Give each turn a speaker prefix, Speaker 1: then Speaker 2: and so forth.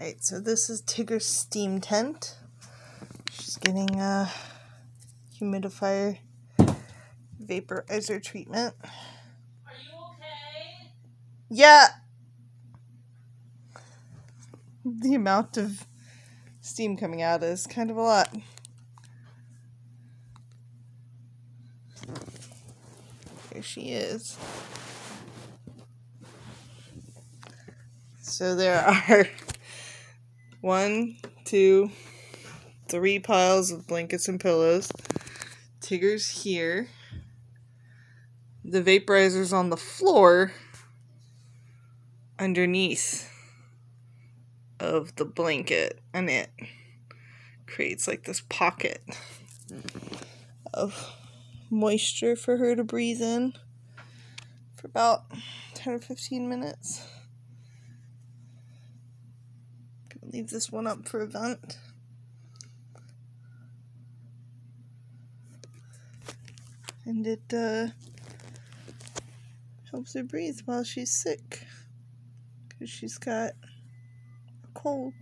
Speaker 1: Alright, so this is Tigger's steam tent. She's getting a humidifier vaporizer treatment.
Speaker 2: Are you okay?
Speaker 1: Yeah! The amount of steam coming out is kind of a lot. Here she is. So there are one, two, three piles of blankets and pillows. Tigger's here. The vaporizer's on the floor underneath of the blanket, and it creates like this pocket of moisture for her to breathe in for about 10 or 15 minutes. Leave this one up for a vent. And it uh, helps her breathe while she's sick because she's got a cold.